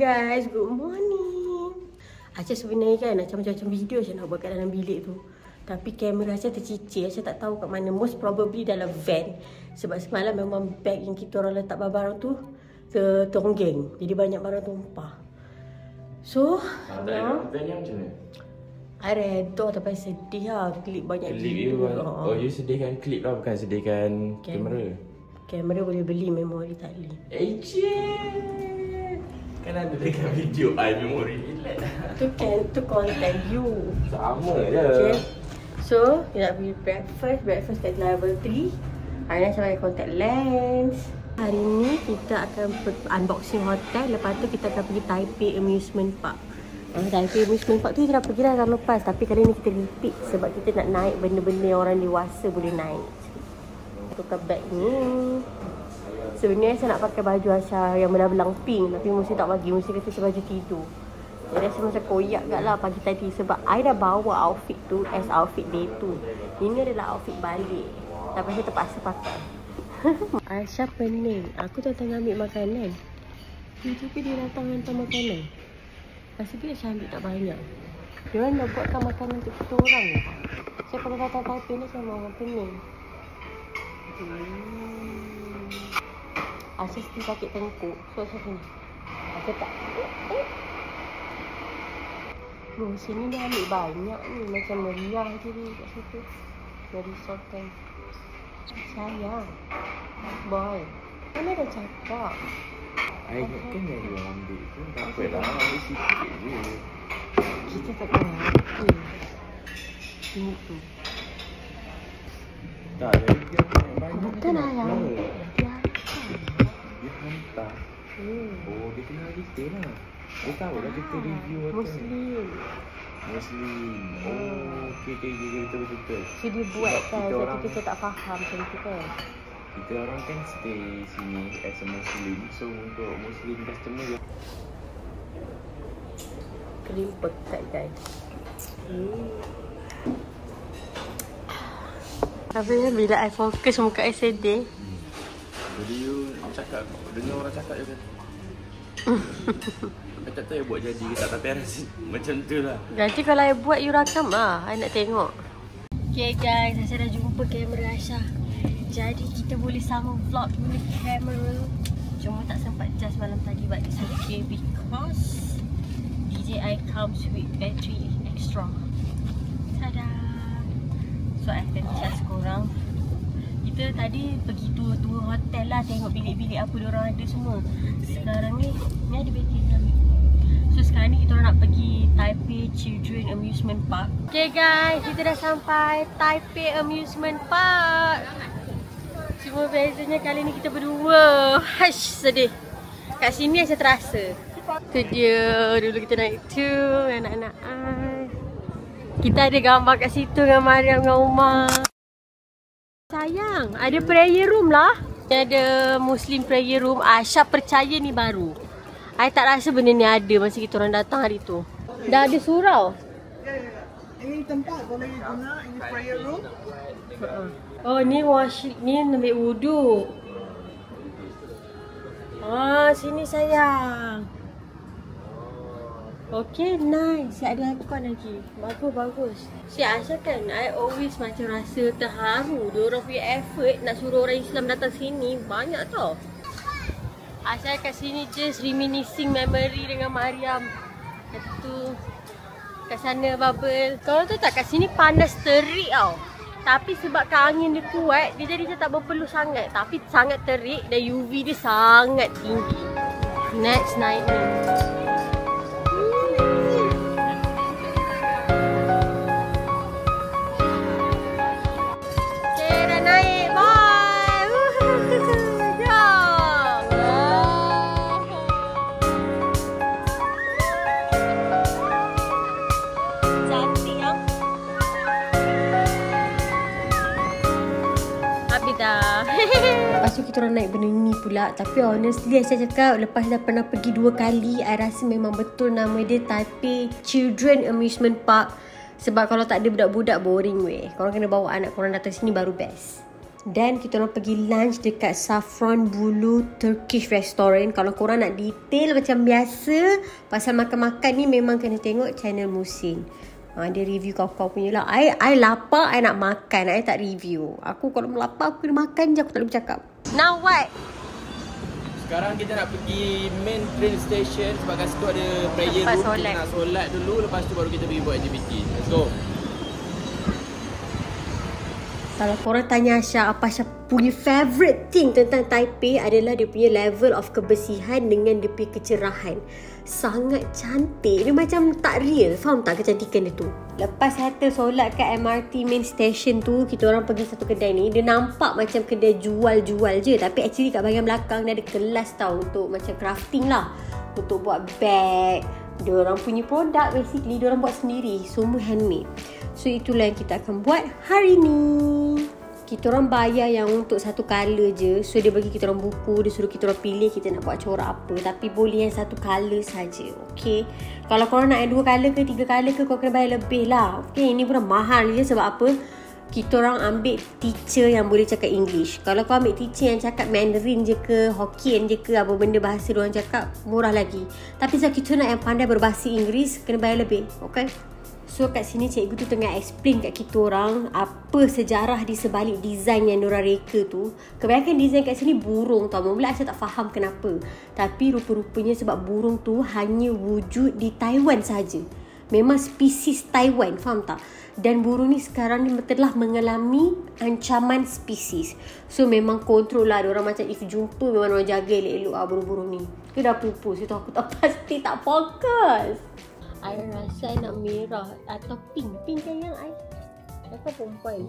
guys, good morning. Acah sebenarnya kan macam macam video saya nak buat kat dalam bilik tu. Tapi kamera Acah tercicir, Acah tak tahu kat mana. Most probably dalam van. Sebab semalam memang bag yang kita orang letak barang-barang tu tertonggeng. Jadi banyak barang tumpah. So, Ah, ada van yang macam mana? I redha tapi sedih lah. Klip banyak Klip kan? Ha. Oh, you sedihkan klip lah bukan sedihkan Kam- kamera. Kamera boleh beli, memori tak boleh. Eh. Kan ada dekat video I memori relax. Tu kan, tu content you. Sama je. Okay. So, kita nak pergi breakfast. Breakfast kat level 3. Hari ni saya pakai contact lens. Hari ni kita akan unboxing hotel. Lepas tu kita akan pergi Taipei Amusement Park. Uh, Taipei Amusement Park tu kita dah pergi dah tahun lepas. Tapi kali ni kita repeat sebab kita nak naik benda-benda yang orang dewasa boleh naik. Tukar bag ni. Sebenarnya saya nak pakai baju Asya yang belang-belang pink. Tapi mesti tak bagi. Mesti kata saya baju tidur. Jadi rasa macam koyak kat lah pagi tadi sebab I dah bawa outfit tu as outfit day tu. Ini adalah outfit balik. Tapi saya terpaksa pakai. Aisyah pening. Aku tu tengah ambil makanan. Tiba-tiba dia datang hantar makanan. Rasa dia macam ambil tak banyak. Dia orang dah buatkan makanan untuk kita orang. Saya kalau datang Taipei ni sama orang pening. Hmm. Aisyah still sakit tengkuk. So saya kena. Aisyah tak. Oh, sini dia ambil banyak ni. Macam meriah je ni kat situ. Dari sotan. Sayang. Boy. Mana dah cakap? I ingatkan yang you ambil tu. Tak apa lah. Ambil sikit je. Kita tak apa. Ini tu. Tak, jadi dia banyak banyak. Bukan ayam. kenapa? Dia Dia hantar. Hmm. Oh, dia kenal kita lah. Dia tahu lah kita review hotel. Muslim. Muslim. Oh, okey, okey, okey, betul, betul, betul. So dia buat Sebab kan. kita Jadi orang- kita tak faham macam tu kan. Kita orang kan stay sini as a Muslim. So, untuk Muslim customer dia Krim pekat guys. Hmm. Tapi bila I fokus muka I sedih. Jadi you cakap, dengar orang cakap je kan. I tak tahu buat jadi ke tak Tapi I rasa macam tu lah. Nanti kalau I buat you rakam. Lah I nak tengok. Okay guys. Saya dah jumpa kamera Aisyah. Jadi kita boleh sama vlog guna kamera. Cuma tak sempat just malam tadi But it's okay because DJI comes with battery extra. Tada! So I akan charge korang kita tadi pergi tour-tour hotel lah Tengok bilik-bilik apa diorang ada semua. Sekarang ni Ni ada dalam ni. So sekarang ni kita orang nak pergi Taipei Children Amusement Park. Okay guys, kita dah sampai Taipei Amusement Park. Cuma bezanya kali ni kita berdua. Hush, sedih. Kat sini saya terasa. Tu dia, dulu kita naik tu Anak-anak. Kita ada gambar kat situ dengan Mariam dengan Umar Sayang, ada prayer room lah Ni ada Muslim prayer room Aisyah percaya ni baru I tak rasa benda ni ada masa kita orang datang hari tu Dah ada surau Ini tempat boleh guna ini prayer room. Oh ni wash ni ambil wuduk. Ah sini sayang. Okay nice. Ada aircon lagi. Bagus bagus. Si Aisyah kan I always macam rasa terharu. Dia orang punya effort nak suruh orang Islam datang sini banyak tau. Aisyah kat sini just reminiscing memory dengan Mariam. Lepas tu kat sana bubble. Kau tahu tak kat sini panas terik tau. Tapi sebabkan angin dia kuat, dia jadi macam tak berpeluh sangat. Tapi sangat terik dan UV dia sangat tinggi. Next naik ni. Kita orang naik benda ni pula. Tapi honestly saya cakap lepas dah pernah pergi dua kali. I rasa memang betul nama dia Taipei Children Amusement Park. Sebab kalau tak ada budak-budak boring weh. Korang kena bawa anak korang datang sini baru best. Dan kita orang pergi lunch dekat Saffron Bulu Turkish Restaurant. Kalau korang nak detail macam biasa pasal makan-makan ni memang kena tengok channel Musin. Ha, dia review kau-kau punya lah. I, I lapar, I nak makan. I tak review. Aku kalau lapar, aku kena makan je. Aku tak boleh bercakap. Now what? Sekarang kita nak pergi main train station sebab kat situ ada prayer Lepas room. solat. Kita nak solat dulu lepas tu baru kita pergi buat aktiviti. Let's go. Kalau korang tanya Aisyah apa Aisyah punya favourite thing tentang Taipei adalah dia punya level of kebersihan dengan dia punya kecerahan. Sangat cantik. Dia macam tak real. Faham tak kecantikan dia tu? Lepas Hatta solat kat MRT main station tu, kita orang pergi satu kedai ni. Dia nampak macam kedai jual-jual je. Tapi actually kat bahagian belakang dia ada kelas tau untuk macam crafting lah. Untuk buat bag. Dia orang punya produk basically dia orang buat sendiri. Semua handmade. So itulah yang kita akan buat hari ni. Kita orang bayar yang untuk satu colour je. So dia bagi kita orang buku, dia suruh kita orang pilih kita nak buat corak apa. Tapi boleh yang satu colour saja. Okay. Kalau korang nak yang dua colour ke tiga colour ke, kau kena bayar lebih lah. Okay, ini pun mahal je sebab apa? Kita orang ambil teacher yang boleh cakap English. Kalau kau ambil teacher yang cakap Mandarin je ke, Hokkien je ke, apa benda bahasa diorang cakap, murah lagi. Tapi sebab kita nak yang pandai berbahasa Inggeris, kena bayar lebih. Okay? So kat sini cikgu tu tengah explain kat kita orang apa sejarah di sebalik design yang diorang reka tu. Kebanyakan design kat sini burung tau. Mula saya tak faham kenapa. Tapi rupa-rupanya sebab burung tu hanya wujud di Taiwan saja. Memang spesies Taiwan, faham tak? Dan burung ni sekarang ni telah mengalami ancaman spesies. So memang kontrol lah. Diorang macam if jumpa memang diorang jaga elok-elok lah burung-burung ni. Dia dah pupus. Itu aku tak pasti tak fokus. I rasa I nak merah atau pink. Pink kan yang I? Aku perempuan.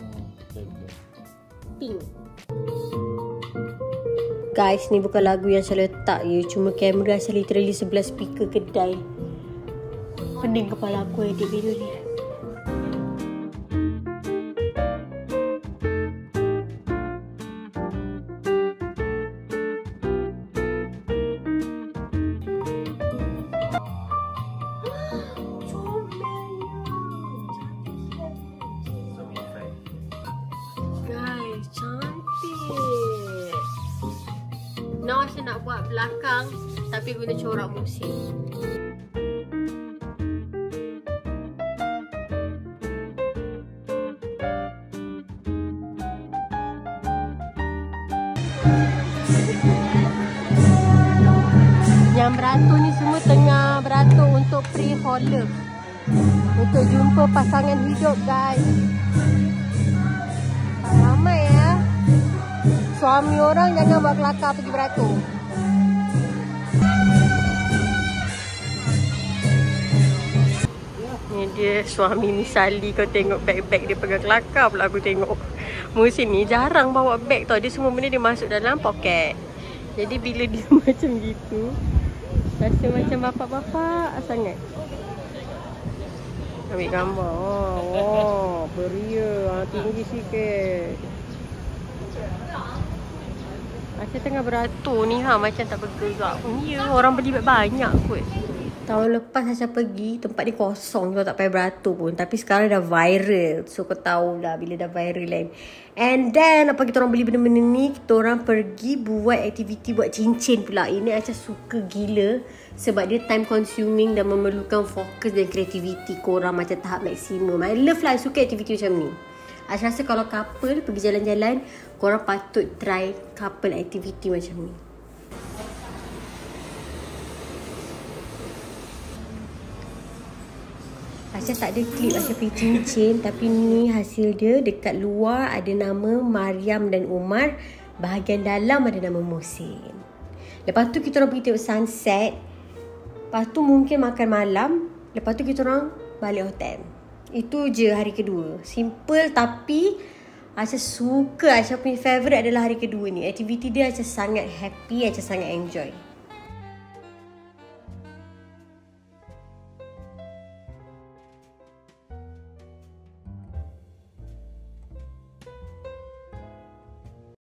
Pink. Guys, ni bukan lagu yang saya letak je. Cuma kamera saya literally sebelah speaker kedai. Pening kepala aku edit video ni. Belakang tapi guna corak musim. Yang beratur ni semua tengah beratur untuk pre-for love. Untuk jumpa pasangan hidup guys. Ramai ya. Suami orang jangan buat kelakar pergi beratur. Ni dia suami ni kau tengok beg-beg dia pegang kelakar pula aku tengok. Musim ni jarang bawa beg tau. Dia semua benda dia masuk dalam poket. Jadi bila dia macam gitu Rasa macam bapak-bapak sangat. Ambil gambar. Oh, oh beria. Ha, Tinggi sikit. Rasa tengah beratur ni ha. Macam tak bergerak pun. Ya orang beli banyak kot Tahun lepas Asya pergi Tempat ni kosong Kau tak payah beratur pun. Tapi sekarang dah viral. So kau tahu lah Bila dah viral kan. And then Apa kita orang beli benda-benda ni? Kita orang pergi Buat aktiviti Buat cincin pula. Ini Asya suka gila Sebab dia time consuming Dan memerlukan fokus Dan kreativiti Korang macam tahap maksimum. I love lah I suka aktiviti macam ni. Asya rasa kalau couple Pergi jalan-jalan Korang patut try Couple activity macam ni Aisyah tak ada klip Aisyah pergi cincin. Tapi ni hasil dia Dekat luar ada nama Mariam dan Umar. Bahagian dalam ada nama Musin Lepas tu kita orang pergi tengok sunset. Lepas tu mungkin makan malam. Lepas tu kita orang balik hotel. Itu je hari kedua. Simple tapi Aisyah suka. Aisyah punya favourite adalah hari kedua ni. Aktiviti dia Aisyah sangat happy Aisyah sangat enjoy